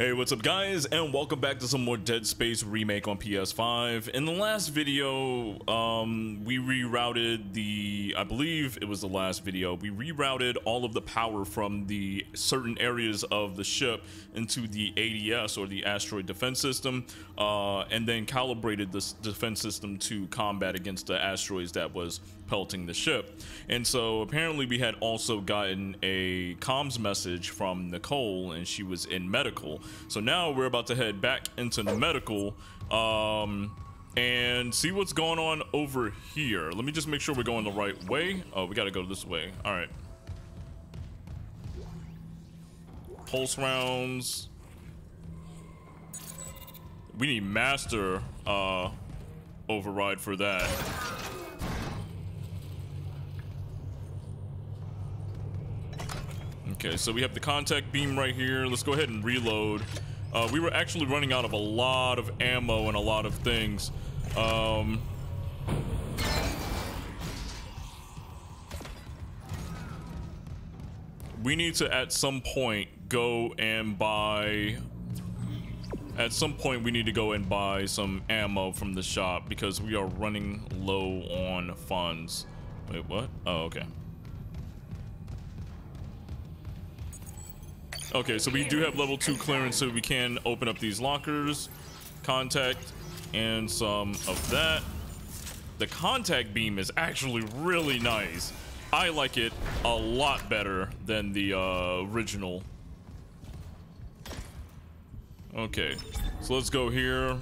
Hey, what's up guys, and welcome back to some more Dead Space Remake on PS5. In the last video, um, we rerouted the, I believe it was the last video, we rerouted all of the power from the certain areas of the ship into the ADS, or the Asteroid Defense System, uh, and then calibrated this defense system to combat against the asteroids that was pelting the ship. And so apparently we had also gotten a comms message from Nicole, and she was in medical. So now we're about to head back into the medical um, and see what's going on over here. Let me just make sure we're going the right way. Oh, we got to go this way. All right. Pulse rounds. We need master uh, override for that. Okay, so we have the contact beam right here. Let's go ahead and reload. Uh, we were actually running out of a lot of ammo and a lot of things. Um, we need to, at some point, go and buy... At some point, we need to go and buy some ammo from the shop because we are running low on funds. Wait, what? Oh, okay. Okay, so we do have level 2 clearance, so we can open up these lockers. Contact, and some of that. The contact beam is actually really nice. I like it a lot better than the uh, original. Okay, so let's go here.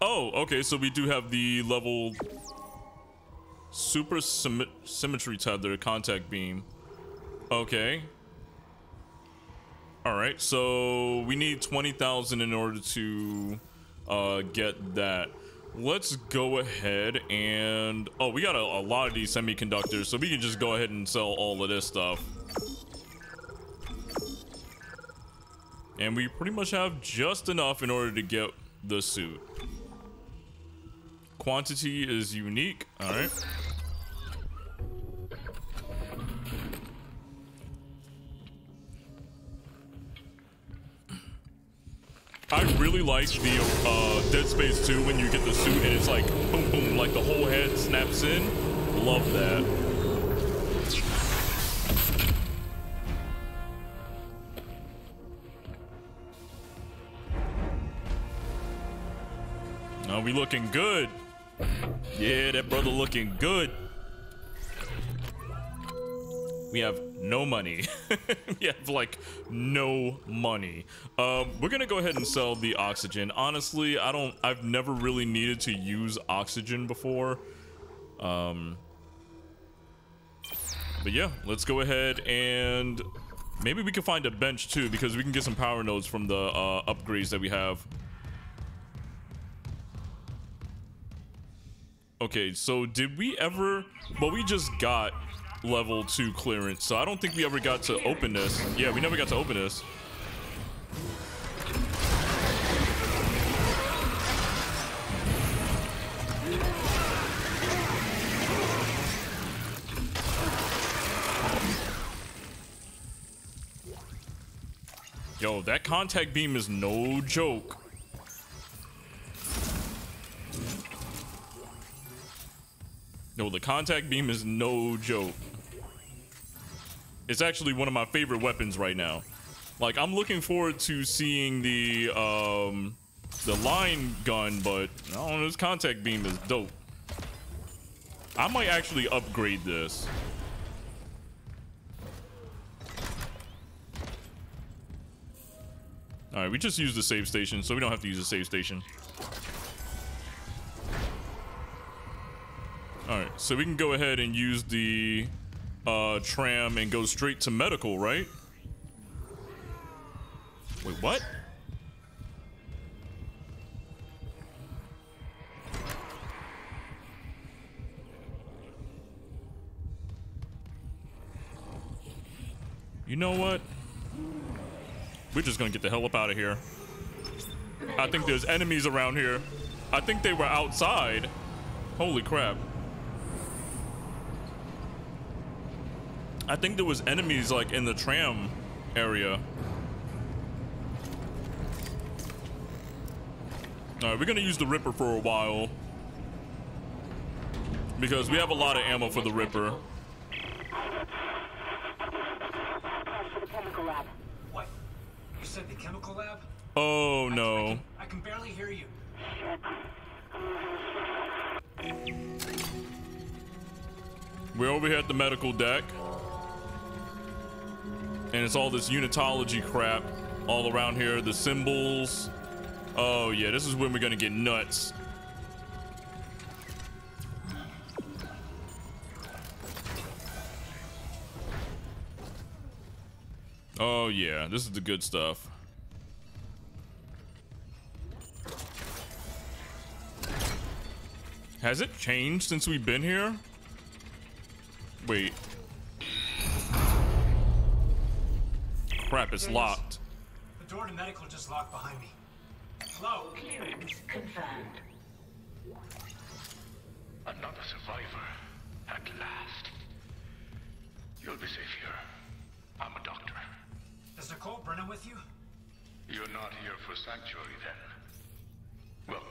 Oh, okay, so we do have the level Super symmetry tether contact beam. Okay. All right, so we need 20,000 in order to uh, get that. Let's go ahead and... Oh, we got a, a lot of these semiconductors, so we can just go ahead and sell all of this stuff. And we pretty much have just enough in order to get the suit. Quantity is unique. All right. I really like the uh, Dead Space 2 when you get the suit and it's like boom boom, like the whole head snaps in. Love that. Now we looking good. Yeah, that brother looking good. We have no money. we have like no money. Um, we're gonna go ahead and sell the oxygen. Honestly, I don't. I've never really needed to use oxygen before. Um, but yeah, let's go ahead and maybe we can find a bench too because we can get some power nodes from the uh, upgrades that we have. Okay, so did we ever... Well, we just got level 2 clearance, so I don't think we ever got to open this. Yeah, we never got to open this. Yo, that contact beam is no joke. No, the contact beam is no joke. It's actually one of my favorite weapons right now. Like, I'm looking forward to seeing the, um, the line gun, but I don't know, this contact beam is dope. I might actually upgrade this. All right, we just used the save station, so we don't have to use the save station. Alright, so we can go ahead and use the uh, tram and go straight to medical, right? Wait, what? You know what? We're just gonna get the hell up out of here. I think there's enemies around here. I think they were outside. Holy crap. I think there was enemies like in the tram area. All right, we're gonna use the Ripper for a while because we have a lot of ammo for the Ripper. What? You said the chemical lab? Oh no. I can, I can barely hear you. We're over here at the medical deck. And it's all this unitology crap all around here. The symbols. Oh yeah, this is when we're gonna get nuts. Oh yeah, this is the good stuff. Has it changed since we've been here? Wait. Crap, it's locked. The door to medical just locked behind me. Hello? Clearance confirmed. Another survivor. At last. You'll be safe here. I'm a doctor. Is Nicole Brennan with you? You're not here for sanctuary then. Well,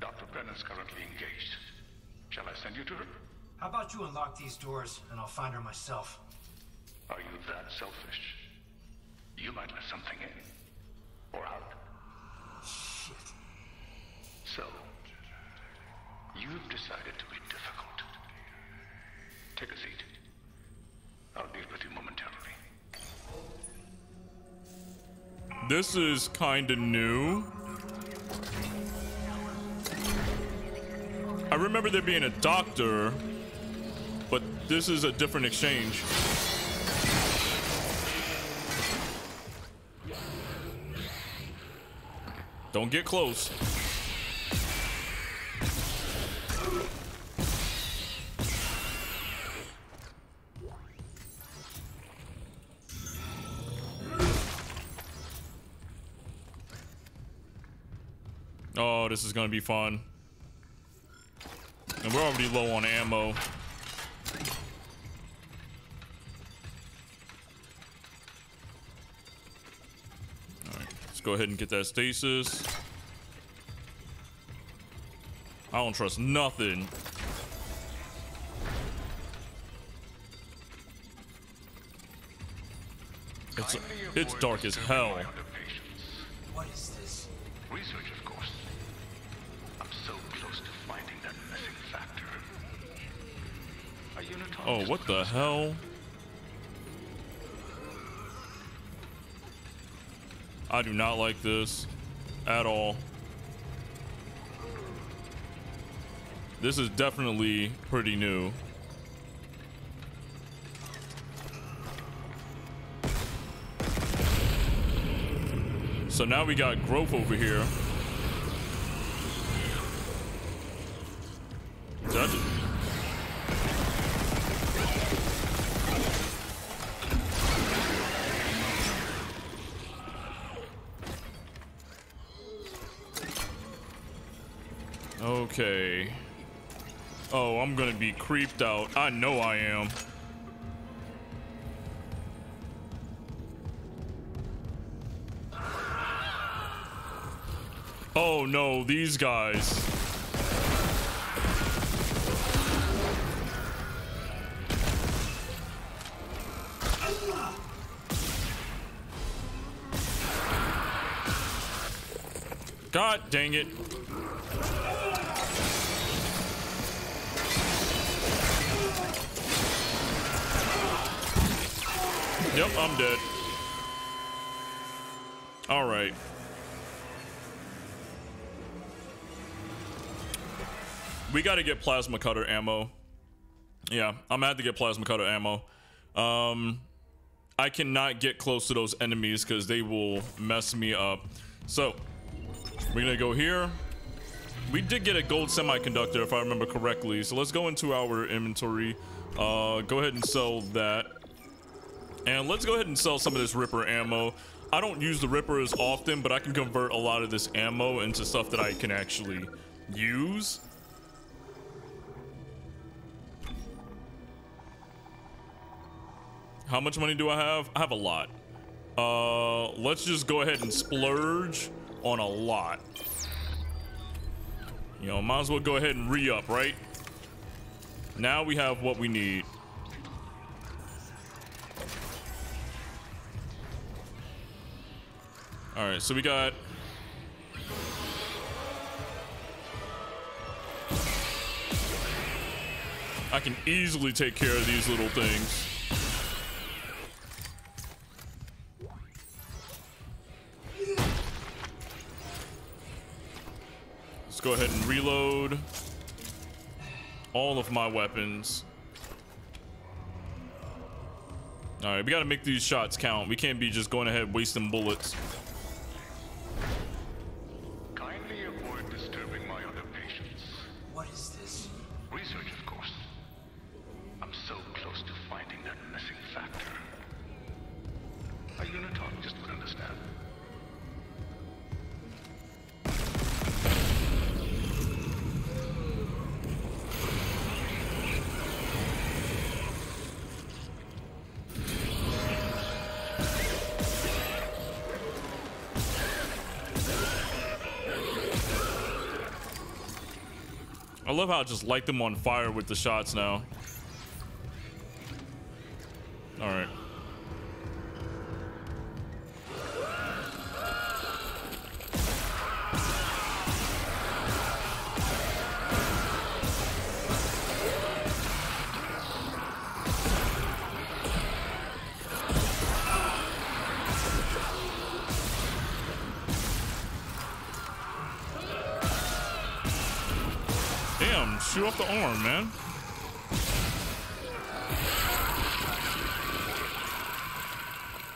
Dr. Brennan's currently engaged. Shall I send you to her? How about you unlock these doors and I'll find her myself? Are you that selfish? This is kind of new. I remember there being a doctor, but this is a different exchange. Don't get close. This is gonna be fun. And we're already low on ammo. Let's go ahead and get that stasis. I don't trust nothing. It's, it's dark as hell. Oh, what the hell? I do not like this at all. This is definitely pretty new. So now we got growth over here. Be creeped out. I know I am. Oh no, these guys. God dang it. Yep, I'm dead. All right. We got to get plasma cutter ammo. Yeah, I'm gonna have to get plasma cutter ammo. Um, I cannot get close to those enemies because they will mess me up. So, we're gonna go here. We did get a gold semiconductor if I remember correctly. So let's go into our inventory. Uh, go ahead and sell that. And let's go ahead and sell some of this Ripper ammo. I don't use the Ripper as often, but I can convert a lot of this ammo into stuff that I can actually use. How much money do I have? I have a lot. Uh, let's just go ahead and splurge on a lot. You know, might as well go ahead and re-up, right? Now we have what we need. All right, so we got I can easily take care of these little things. Let's go ahead and reload all of my weapons. All right, we got to make these shots count. We can't be just going ahead wasting bullets. Love how I just light them on fire with the shots now. All right. Off the arm, man.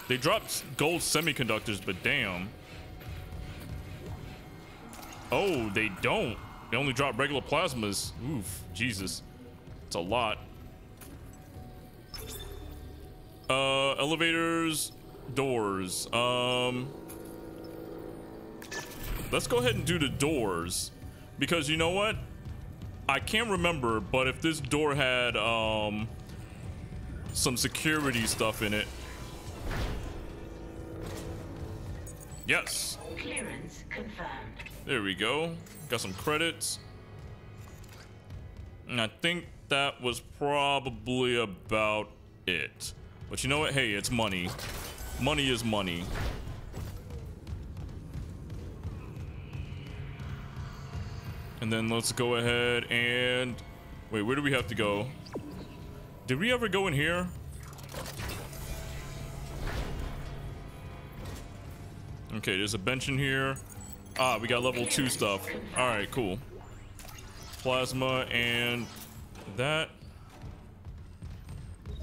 They dropped gold semiconductors, but damn. Oh, they don't. They only drop regular plasmas. Oof, Jesus. It's a lot. Uh, elevators, doors. Um, let's go ahead and do the doors. Because you know what? I can't remember, but if this door had um some security stuff in it. Yes. Clearance confirmed. There we go. Got some credits. And I think that was probably about it. But you know what? Hey, it's money. Money is money. And then let's go ahead and... Wait, where do we have to go? Did we ever go in here? Okay, there's a bench in here. Ah, we got level 2 stuff. Alright, cool. Plasma and that.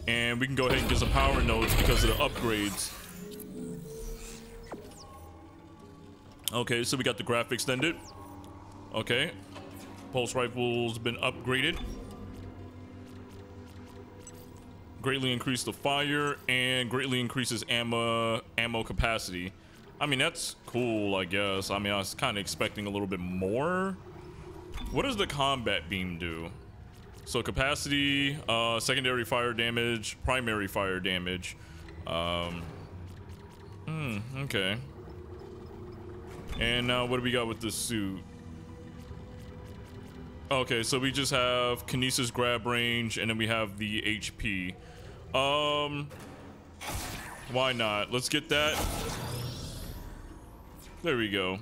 And we can go ahead and get some power nodes because of the upgrades. Okay, so we got the graph extended. Okay. Pulse rifle's been upgraded. Greatly increased the fire and greatly increases ammo ammo capacity. I mean, that's cool, I guess. I mean, I was kind of expecting a little bit more. What does the combat beam do? So capacity, uh, secondary fire damage, primary fire damage. Um, hmm, okay. And now what do we got with this suit? Okay, so we just have kinesis grab range and then we have the HP. Um, why not? Let's get that. There we go.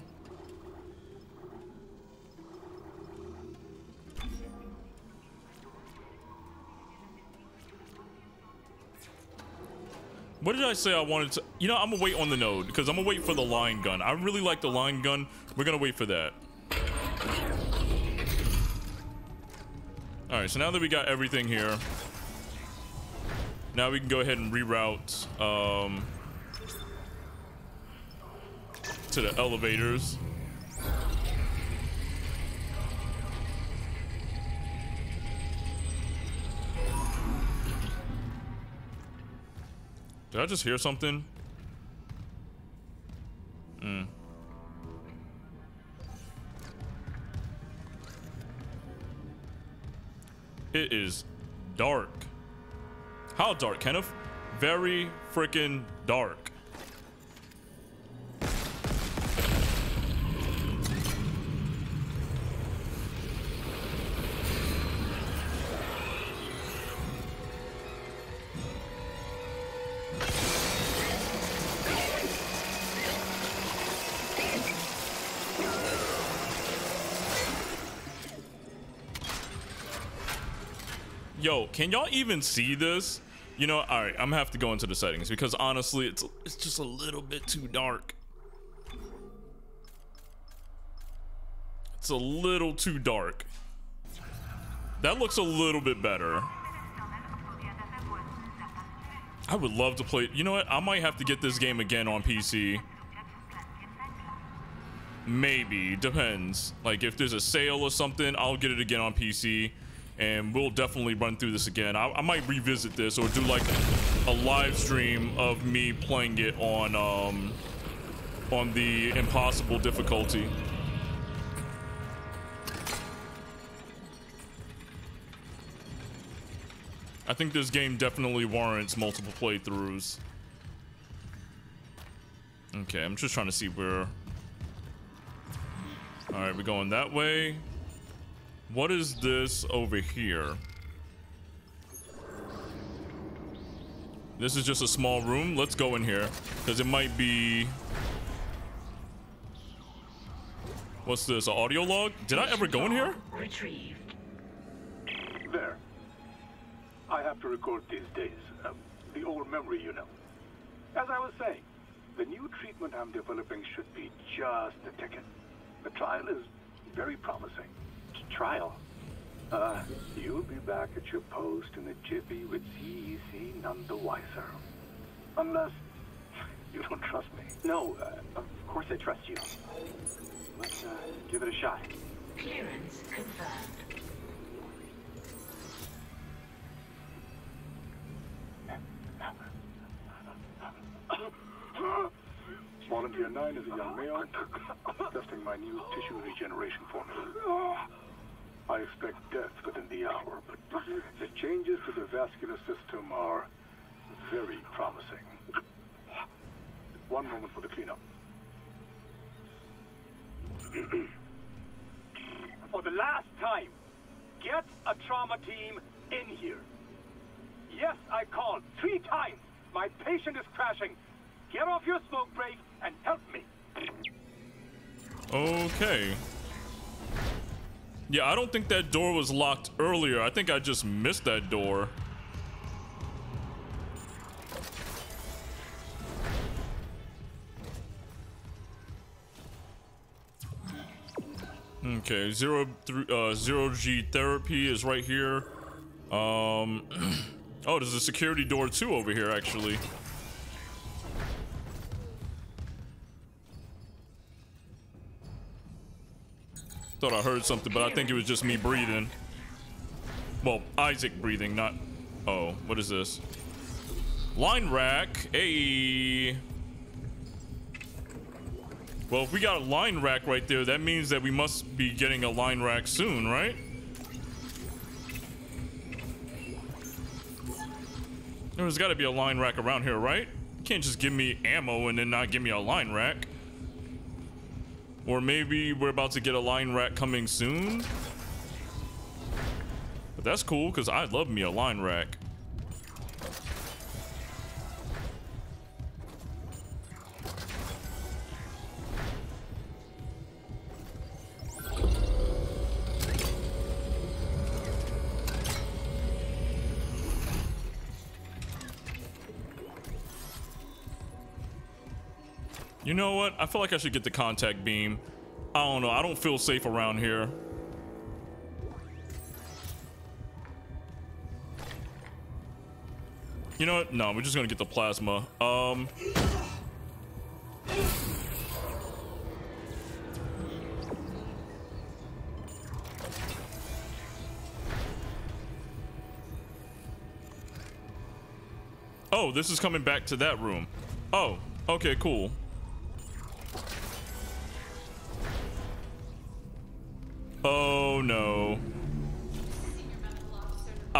What did I say I wanted to? You know, I'm gonna wait on the node because I'm gonna wait for the line gun. I really like the line gun. We're gonna wait for that. All right, so now that we got everything here, now we can go ahead and reroute um, to the elevators. Did I just hear something? Hmm. It is dark. How dark, Kenneth? Very freaking dark. Can y'all even see this? You know, all right, I'm gonna have to go into the settings because honestly, it's it's just a little bit too dark. It's a little too dark. That looks a little bit better. I would love to play. You know what? I might have to get this game again on PC. Maybe depends. Like if there's a sale or something, I'll get it again on PC and we'll definitely run through this again. I, I, might revisit this or do like a live stream of me playing it on um, on the impossible difficulty. I think this game definitely warrants multiple playthroughs. Okay, I'm just trying to see where... Alright, we're going that way. What is this over here? This is just a small room. Let's go in here. Because it might be... What's this? An audio log? Did I ever go in here? Retrieved. There. I have to record these days. Uh, the old memory, you know. As I was saying, the new treatment I'm developing should be just the ticket. The trial is very promising trial. Uh, you'll be back at your post in a jiffy with CEC none the wiser. Unless you don't trust me. No, uh, of course I trust you. Let's uh, give it a shot. Clearance confirmed. Volunteer 9 is a young male testing my new tissue regeneration formula. I expect death within the hour, but the changes to the vascular system are very promising. One moment for the cleanup. for the last time, get a trauma team in here. Yes, I called three times. My patient is crashing. Get off your smoke break and help me. Okay. Yeah, I don't think that door was locked earlier. I think I just missed that door. Okay, zero uh, zero G therapy is right here. Um, oh, there's a security door too over here, actually. Thought I heard something, but I think it was just me breathing. Well, Isaac breathing, not... Oh, what is this? Line rack. Hey. Well, if we got a line rack right there, that means that we must be getting a line rack soon, right? There's got to be a line rack around here, right? You can't just give me ammo and then not give me a line rack. Or maybe we're about to get a line rack coming soon. But that's cool, because I love me a line rack. You know what? I feel like I should get the contact beam. I don't know. I don't feel safe around here. You know what? No, we're just gonna get the plasma. Um. Oh, this is coming back to that room. Oh, okay, cool.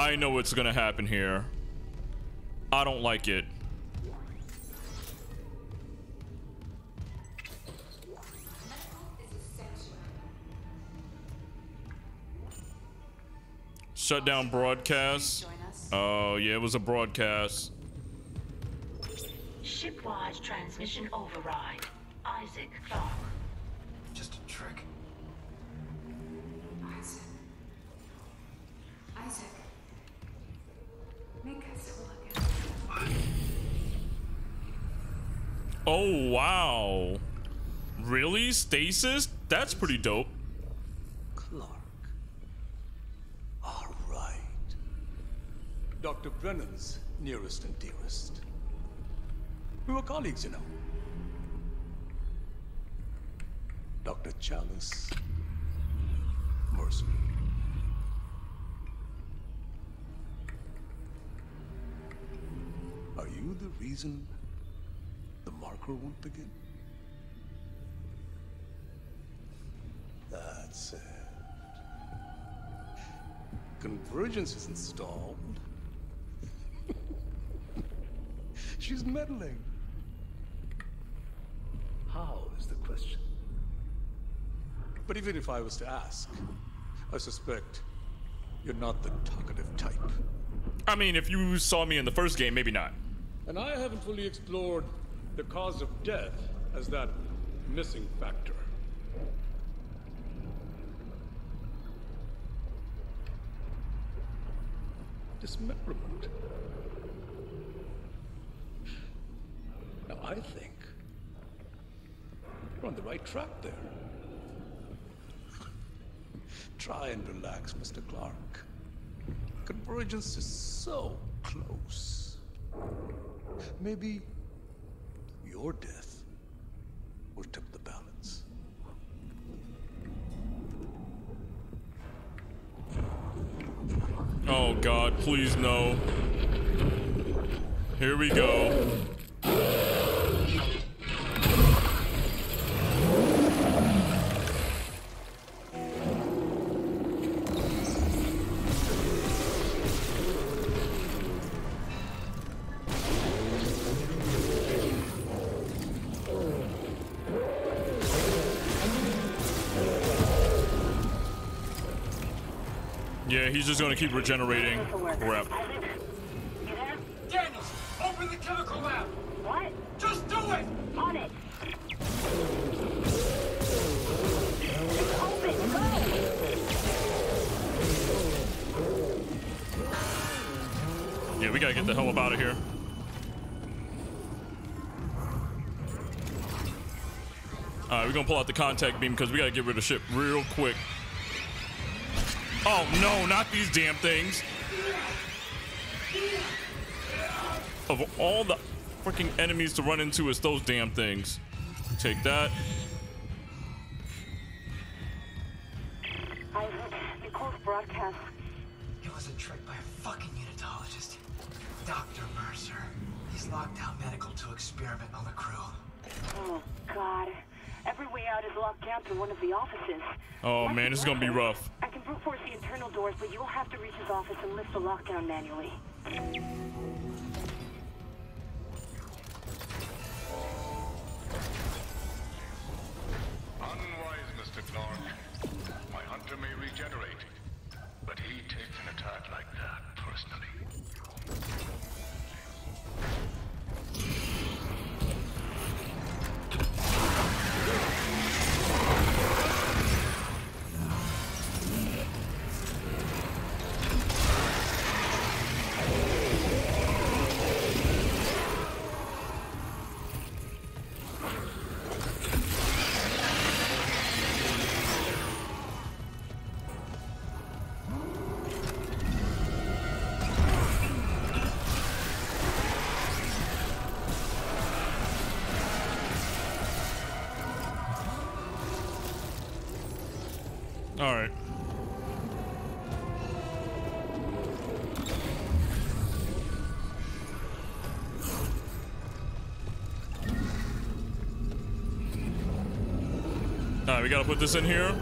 I know what's gonna happen here. I don't like it. Shut down broadcast. Oh, yeah, it was a broadcast. Shipwide transmission override. Isaac Clarke. Stasis? That's pretty dope. Clarke. All right. Dr. Brennan's nearest and dearest. We were colleagues, you know. Dr. Challus. Mercer. Are you the reason the marker won't begin? Convergence is installed. She's meddling. How is the question? But even if I was to ask, I suspect you're not the talkative type. I mean, if you saw me in the first game, maybe not. And I haven't fully explored the cause of death as that missing factor. Dismemberment. Now, I think you're on the right track there. Try and relax, Mr. Clarke. Convergence is so close. Maybe your death will tip the balance. Oh god, please no. Here we go. Yeah, he's gonna keep regenerating. Crap. Daniels, open the chemical lab. What? Just do it. On it. Open, go! Yeah, we gotta get the hell up out of here. Alright, we're gonna pull out the contact beam because we gotta get rid of ship real quick. Oh no, not these damn things. Of all the freaking enemies to run into, it's those damn things. Take that. Isaac, Nicole's broadcast. It was a trick by a fucking unitologist. Dr. Mercer. He's locked down medical to experiment on the crew. Oh, God. Every way out is locked down through one of the offices. Oh Like man, this is gonna be rough. But you will have to reach his office and lift the lockdown manually. All right. All right, we gotta put this in here.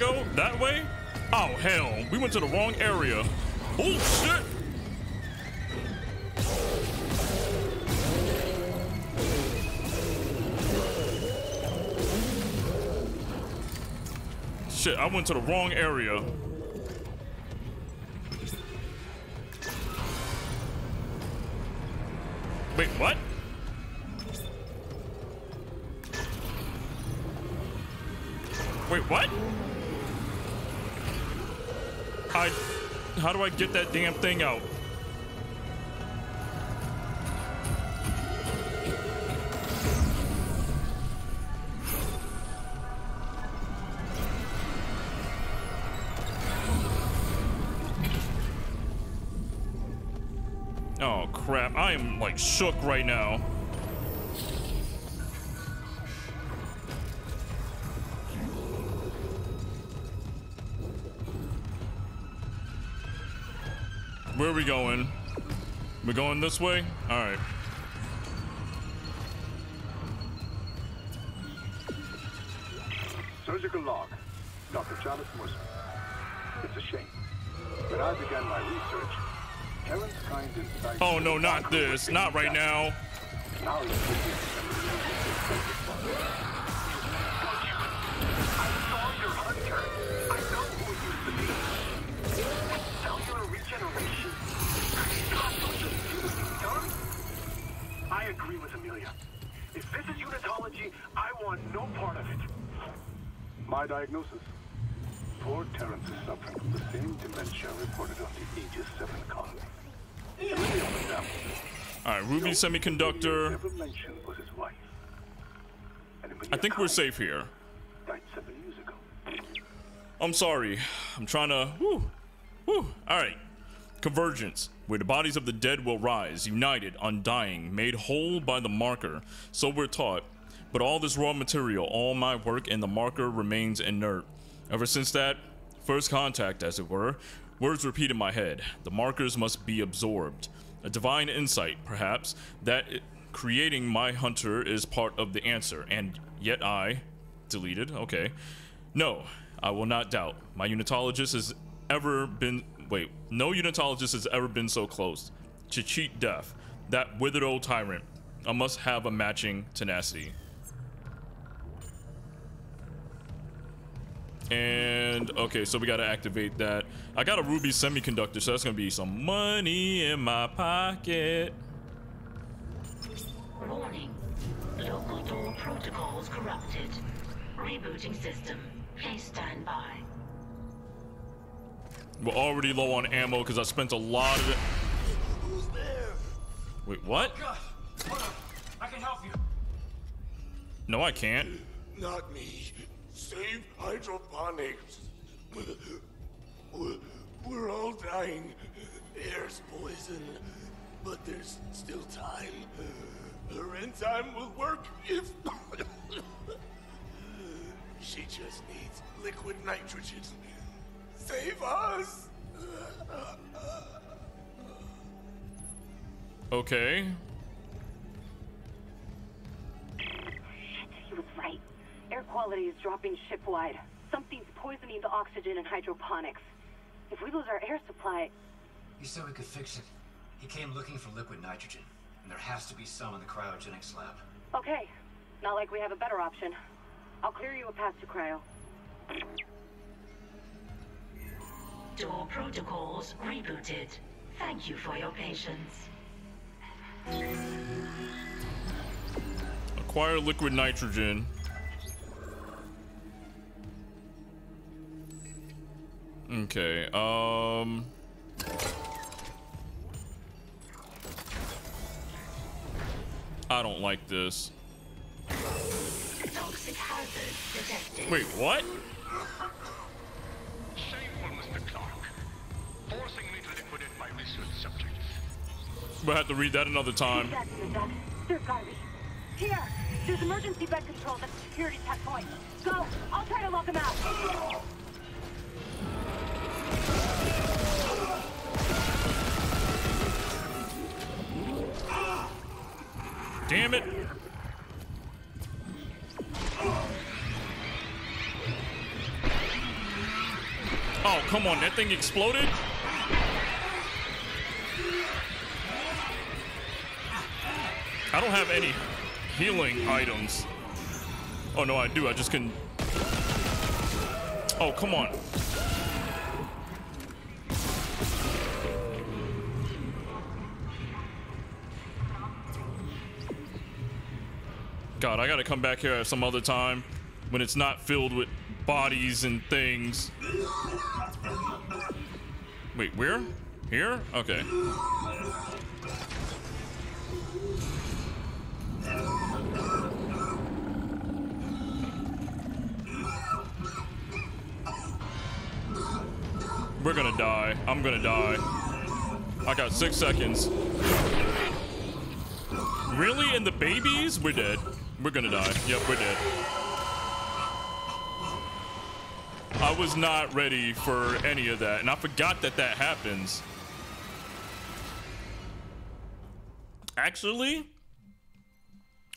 Go? That way? Oh, hell. We went to the wrong area. Oh, shit. Shit, I went to the wrong area. How do I get that damn thing out? Oh, crap. I am, like, shook right now. Where are we going? We're going this way? All right. Surgical log. Dr. Challus Mercer. It's a shame. When I began my research, Terrence Kyne inside... Oh, no, not this. Not right now. Now want no part of it. My diagnosis. Poor Terrence is suffering from the same dementia reported on the Aegis 7 colony. All right, Ruby Semiconductor. Was his wife. I think we're safe here. Died seven years ago. I'm sorry. I'm trying to. Whew. Whew. All right. Convergence, where the bodies of the dead will rise, united, undying, made whole by the marker. So we're taught. But all this raw material, all my work and the marker remains inert. Ever since that first contact, as it were, words repeat in my head. The markers must be absorbed. A divine insight, perhaps, that creating my hunter is part of the answer, and yet I. Deleted, okay. No, I will not doubt. My unitologist has ever been. Wait, no unitologist has ever been so close to cheat death. That withered old tyrant. I must have a matching tenacity. And okay, so we gotta activate that. I got a ruby semiconductor, so that's gonna be some money in my pocket. Warning. Local door protocols corrupted. Rebooting system. Please stand by. We're already low on ammo because I spent a lot of it. Who's there? Wait, what? God. I can help you. No, I can't. Not me. Save hydroponics. We're, we're all dying. Air's poison. But there's still time. Her enzyme will work if. she just needs liquid nitrogen. Save us! Okay. He was right. Air quality is dropping shipwide. Something's poisoning the oxygen in hydroponics. If we lose our air supply, He said we could fix it. He came looking for liquid nitrogen, and there has to be some in the cryogenics lab. okay. Not like we have a better option. I'll clear you a path to cryo. Door protocols rebooted. Thank you for your patience. Acquire liquid nitrogen. Okay, um... I don't like this. Toxic hazard detected. Wait, what? Shameful, Mr. Clarke. Forcing me to liquidate my research subjects. We'll have to read that another time. That's the duck. There's gotta be. Here! There's emergency bed controls at the security checkpoint. Go! I'll try to lock them out! Damn it! Oh, come on. That thing exploded? I don't have any healing items. Oh, no, I do. I just can... Oh, come on. God, I gotta come back here at some other time when it's not filled with bodies and things. Wait, where? Here? Okay. We're gonna die. I'm gonna die. I got six seconds. Really? And the babies? We're dead. We're gonna die. Yep, we're dead. I was not ready for any of that, and I forgot that that happens. Actually,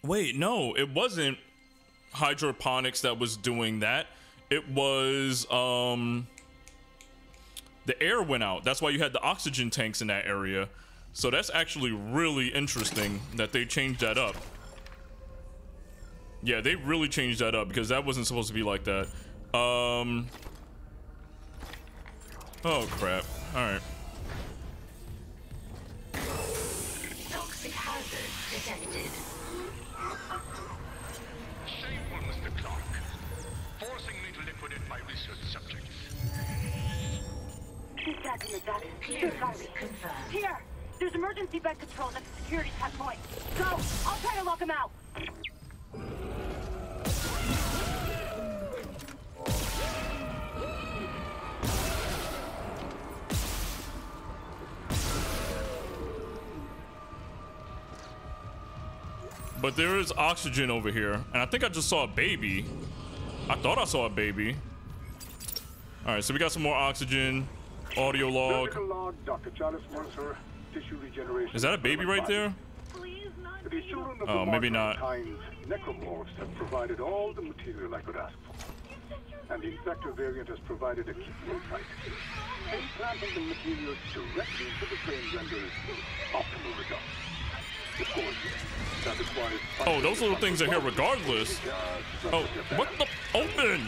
wait, no, it wasn't hydroponics that was doing that. It was, um, the air went out. That's why you had the oxygen tanks in that area. So that's actually really interesting that they changed that up. Yeah, they really changed that up because that wasn't supposed to be like that. Um. Oh crap! All right. Toxic hazard detected. Shameful, Mr. Clarke. Forcing me to liquidate my research subjects. He's back in the duct. Clearance confirmed. Here! There's emergency bed controls at the security checkpoint. Go! I'll try to lock him out! But there is oxygen over here, and I think I just saw a baby. I thought I saw a baby. All right, so we got some more oxygen. Audio log. Log, Dr. Challus Mercer, tissue regeneration. Is that a baby right there? Children of Oh, the maybe not. Necromorphs have provided all the material I could ask for. And the infector variant has provided a key insight. Implanting the material directly into the renders optimal results. Of course, that requires... Oh, those little things are here regardless. Oh, what the? Open!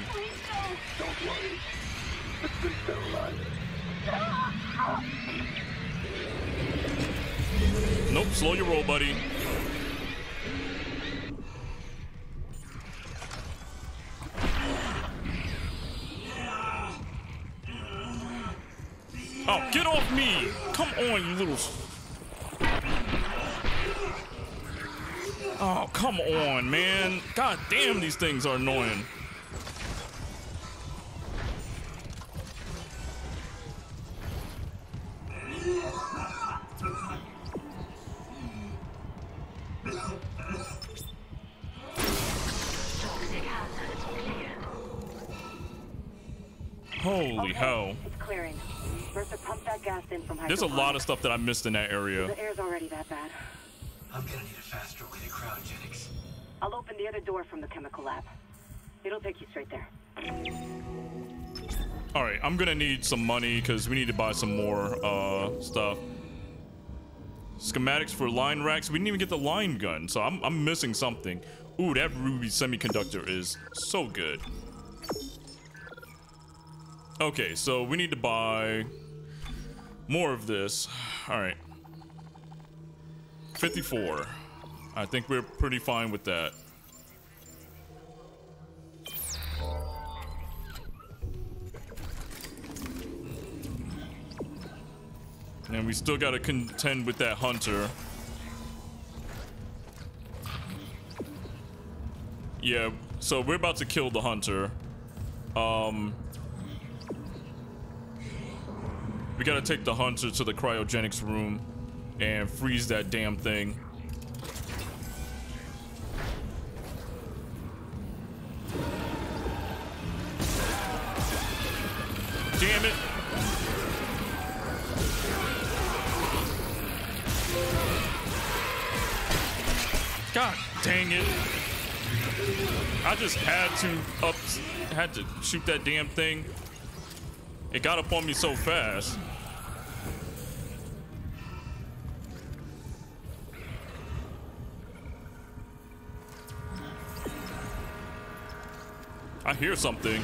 Don't worry. It's been sterilized. Nope, slow your roll, buddy. Oh, get off me! Come on, you little... Oh, come on, man. God damn, these things are annoying. There's a lot of stuff that I missed in that area. The air's already that bad. I'm gonna need a faster way to cryogenics. I'll open the other door from the chemical lab. It'll take you straight there. All right, I'm gonna need some money because we need to buy some more uh, stuff. Schematics for line racks. We didn't even get the line gun, so I'm, I'm missing something. Ooh, that ruby semiconductor is so good. Okay, so we need to buy more of this. All right. 54. I think we're pretty fine with that. And we still gotta contend with that hunter. Yeah, so we're about to kill the hunter. Um, we gotta take the hunter to the cryogenics room and freeze that damn thing. Damn it! God dang it. I just had to up had to shoot that damn thing. It got up on me so fast. I hear something.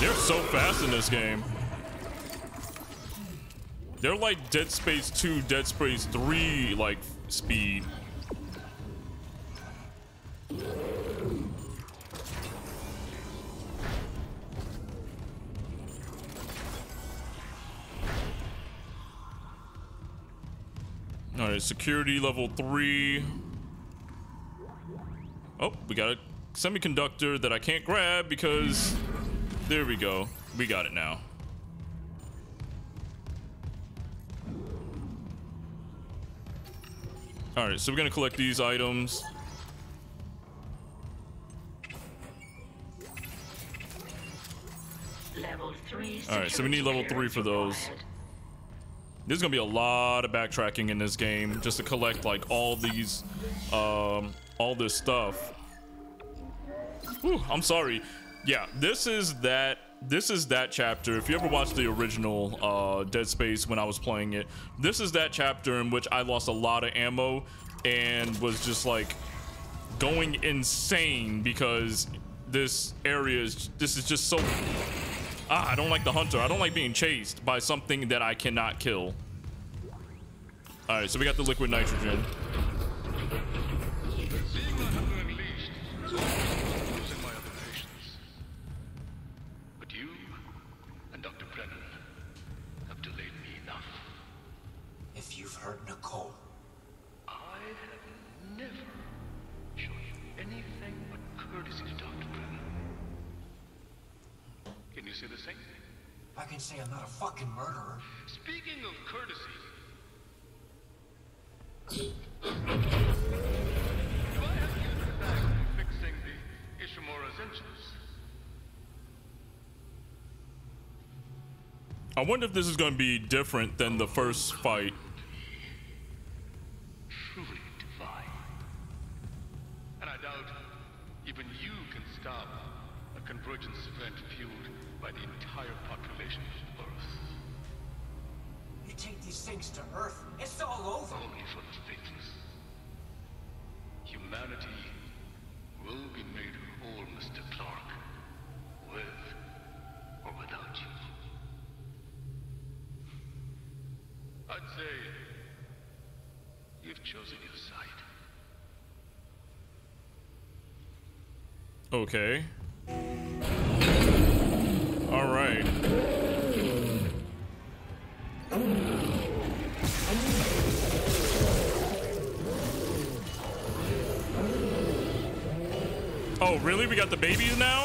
They're so fast in this game. They're like Dead Space 2, Dead Space 3 like speed. Security level three. Oh, we got a semiconductor that I can't grab because there we go. We got it now. All right, so we're gonna collect these items. Level three. All right, so we need level three for those. There's gonna be a lot of backtracking in this game just to collect like all these, um, all this stuff. Whew, I'm sorry. Yeah, this is that. This is that chapter. If you ever watched the original uh, Dead Space when I was playing it, this is that chapter in which I lost a lot of ammo and was just like going insane because this area is. This is just so Ah, I don't like the hunter. I don't like being chased by something that I cannot kill. All right, so we got the liquid nitrogen. I wonder if this is going to be different than the first fight. Truly divine. And I doubt even you can stop a convergence event fueled by the entire population of Earth. You take these things to Earth, it's all over. Only for the faithless. Humanity will be made whole, Mr. Clarke. With or without you. I'd say you've chosen your side. Okay. All right. Oh, really? We got the babies now?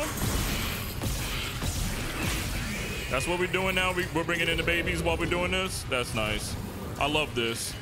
That's what we're doing now? We, we're bringing in the babies while we're doing this? That's nice. I love this.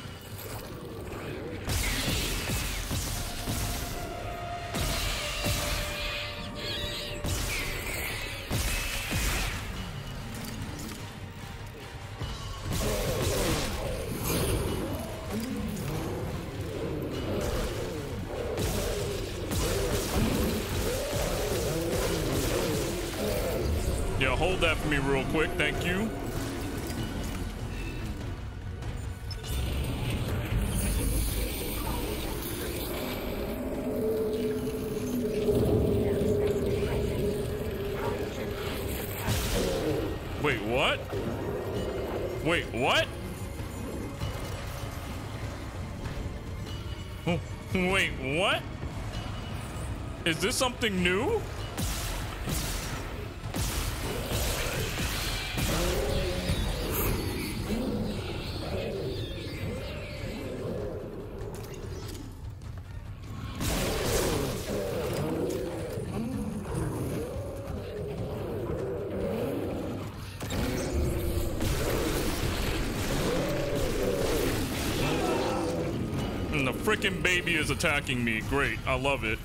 Wait, what? Wait, what? Wait, what? Is this something new? Baby is attacking me. Great. I love it.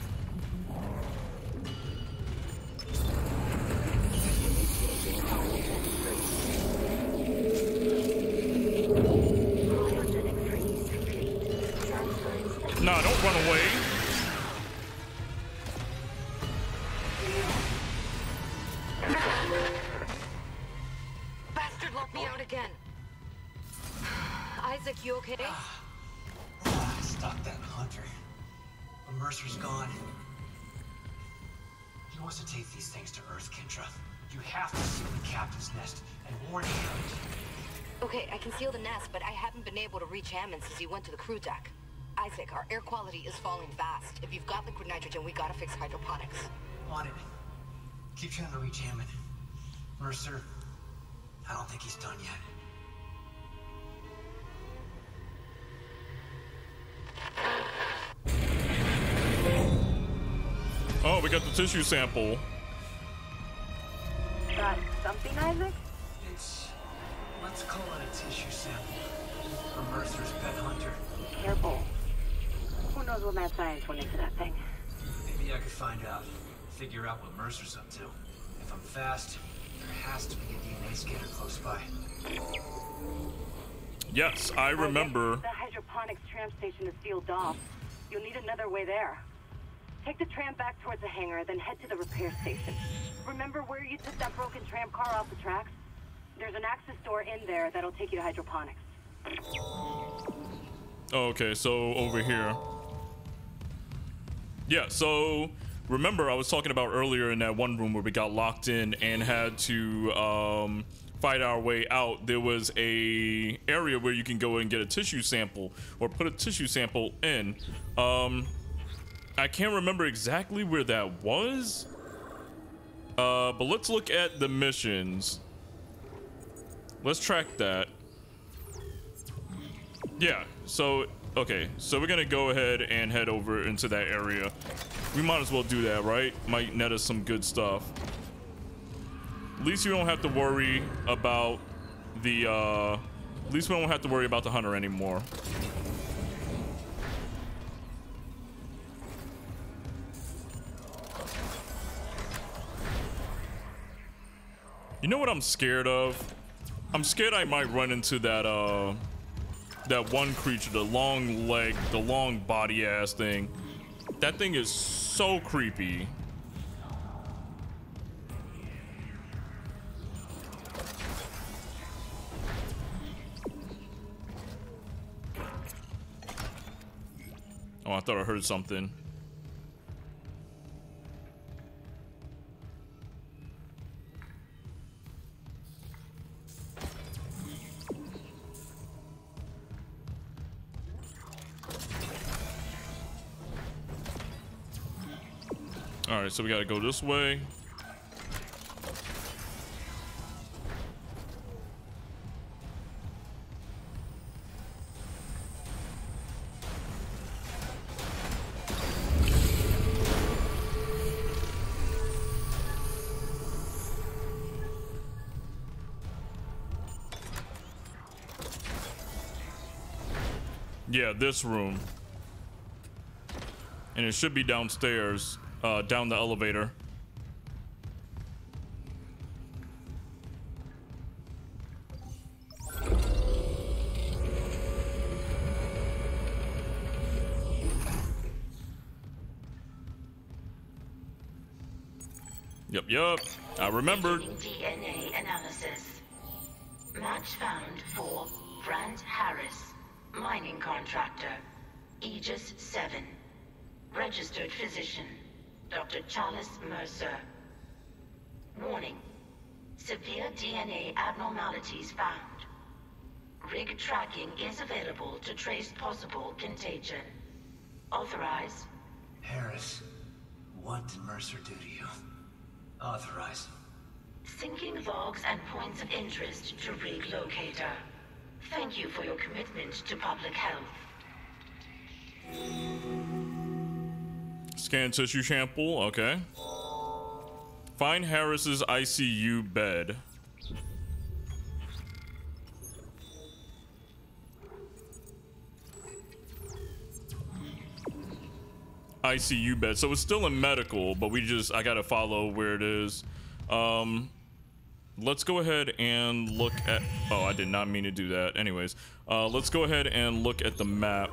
Keep trying to reach Hammond. Mercer, I don't think he's done yet. Oh, we got the tissue sample. Got something, Isaac? It's... let's call it a tissue sample. For Mercer's pet hunter. Careful. Who knows what mad science went into that thing? Maybe I could find out. Figure out what Mercer's up to. If I'm fast, there has to be a DNA scanner close by. Yes, I oh, remember. The hydroponics tram station is sealed off. You'll need another way there. Take the tram back towards the hangar, then head to the repair station. Remember where you took that broken tram car off the tracks? There's an access door in there that'll take you to hydroponics. Oh, okay, so over here. Yeah, so remember I was talking about earlier in that one room where we got locked in and had to um, fight our way out. There was a area where you can go and get a tissue sample or put a tissue sample in. Um, I can't remember exactly where that was. Uh, but let's look at the missions. Let's track that. Yeah, so, okay. So we're gonna go ahead and head over into that area. We might as well do that, right? Might net us some good stuff. At least you don't have to worry about the, uh... At least we don't have to worry about the hunter anymore. You know what I'm scared of? I'm scared I might run into that, uh, that one creature, the long leg, the long body ass thing. That thing is so creepy. Oh, I thought I heard something. All right, so we got to go this way. Yeah, this room. And it should be downstairs, uh, down the elevator. Yep, yep. I remembered. DNA analysis. Match found for Grant Harris, mining contractor, Aegis 7. Registered physician, Dr. Challus Mercer. Warning. Severe DNA abnormalities found. Rig tracking is available to trace possible contagion. Authorize. Harris, what did Mercer do to you? Authorize. Syncing logs and points of interest to Rig Locator. Thank you for your commitment to public health. Scan tissue sample, okay. Find Harris's ICU bed. ICU bed. So it's still in medical, but we just, I gotta follow where it is. Um, let's go ahead and look at, oh, I did not mean to do that. Anyways, uh, let's go ahead and look at the map.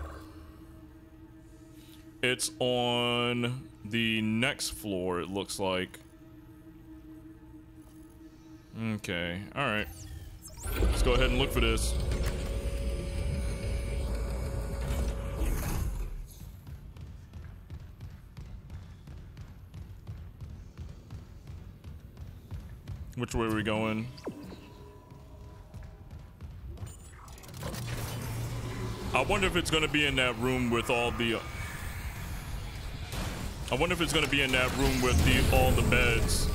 It's on the next floor, it looks like. Okay, alright. Let's go ahead and look for this. Which way are we going? I wonder if it's going to be in that room with all the... I wonder if it's going to be in that room with the all the beds.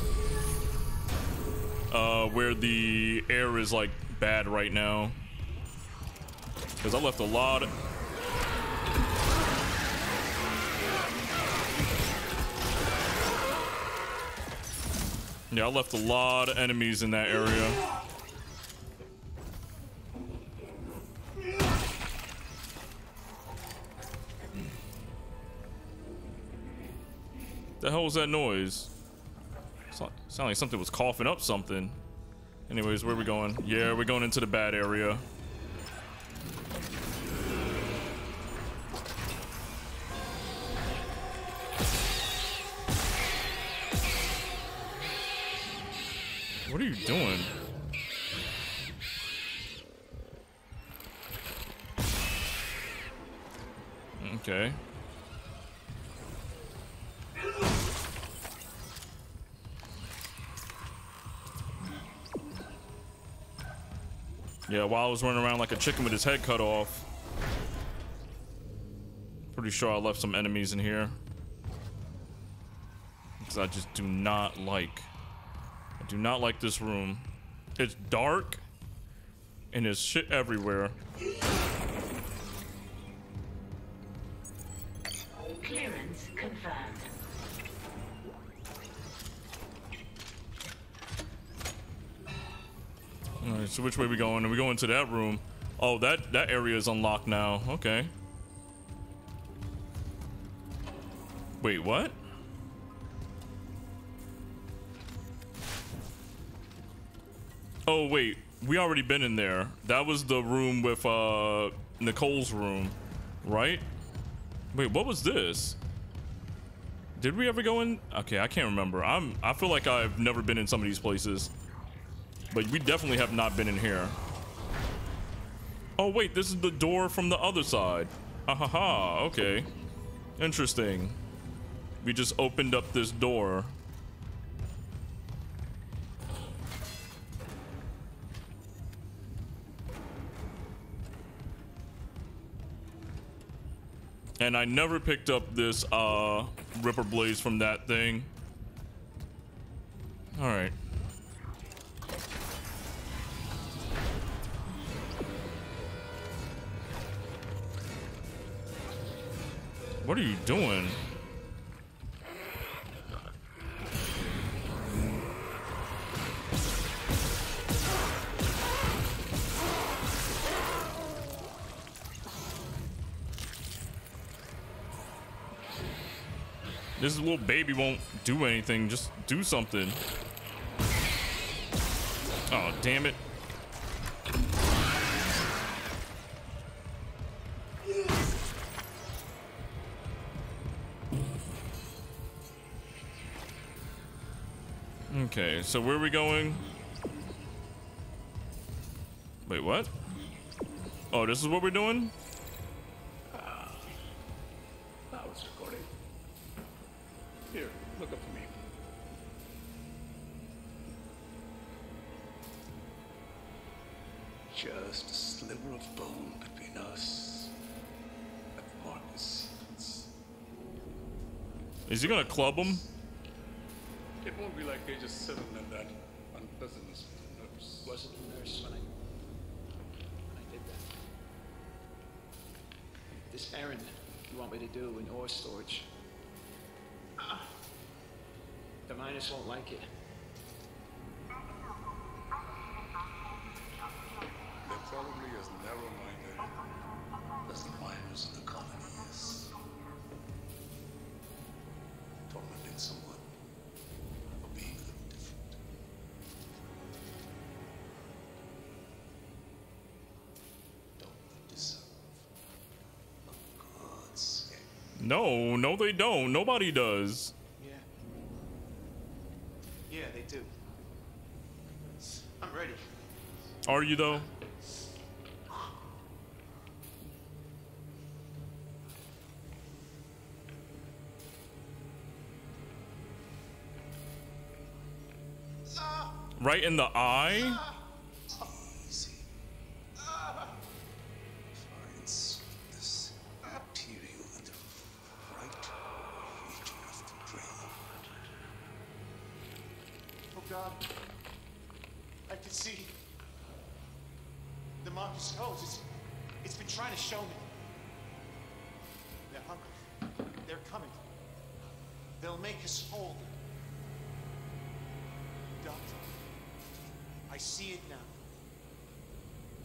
Uh, where the air is, like, bad right now. Because I left a lot of... Yeah, I left a lot of enemies in that area. The hell was that noise? Sound like something was coughing up something. Anyways, where are we going? Yeah, we're going into the bad area. What are you doing? Okay. Yeah, while I was running around like a chicken with his head cut off. Pretty sure I left some enemies in here. Because I just do not like... I do not like this room. It's dark. And there's shit everywhere. Clearance confirmed. All right, so which way we going? Are we going to that room? Oh, that that area is unlocked now. Okay. Wait, what? Oh, wait. We already been in there. That was the room with uh Nicole's room, right? Wait, what was this? Did we ever go in? Okay, I can't remember. I'm I feel like I've never been in some of these places. But we definitely have not been in here. Oh, wait, this is the door from the other side. Ah ha ha, okay. Interesting. We just opened up this door. And I never picked up this uh, Ripper Blades from that thing. All right. What are you doing? This little baby won't do anything. Just do something. Oh, damn it. Okay, so where are we going? Wait, what? Oh, this is what we're doing? Ah, that was recording. Here, look up for me. Just a sliver of bone between us and Marcus Stevens. Is he gonna club him? It won't be like they just settled in that unpleasantness with the nurse. Wasn't the nurse when I when I did that. This errand you want me to do in ore storage. Ah. The miners won't like it. They're probably as narrow-minded as the miners in the colonies. Tormenting someone for being a little different. Don't they deserve a good scare? No, no, they don't. Nobody does. Yeah. Yeah, they do. I'm ready. Are you though? Ah. Right in the eye? Easy. Finds this material in the right region of the brain. Oh God. I can see. The mark is closed. It's, it's been trying to show me. They're hungry. They're coming. They'll make us whole. Doctor, I see it now.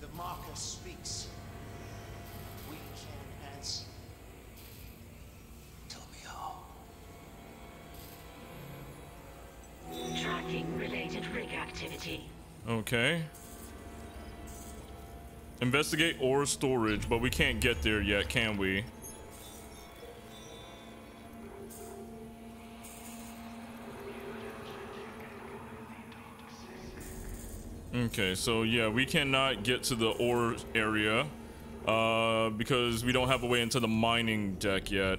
The marker speaks. We can answer. Activity. Okay. Investigate ore storage, but we can't get there yet, can we? Okay, so yeah, we cannot get to the ore area uh, because we don't have a way into the mining deck yet.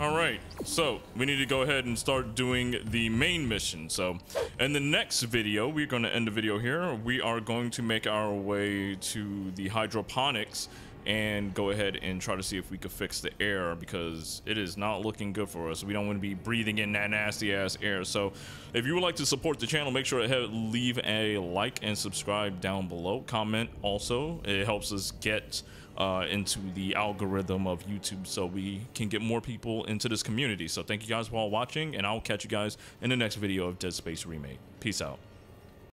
All right, so we need to go ahead and start doing the main mission. So in the next video, we're going to end the video here. We are going to make our way to the hydroponics and go ahead and try to see if we could fix the air because it is not looking good for us. We don't want to be breathing in that nasty ass air. So if you would like to support the channel, make sure to leave a like and subscribe down below. Comment also. It helps us get uh, into the algorithm of YouTube so we can get more people into this community. So thank you guys for all watching and I'll catch you guys in the next video of Dead Space Remake. Peace out.